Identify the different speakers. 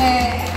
Speaker 1: É,